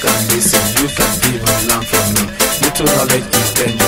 can listen, you can give and learn from me. Little knowledge is dangerous.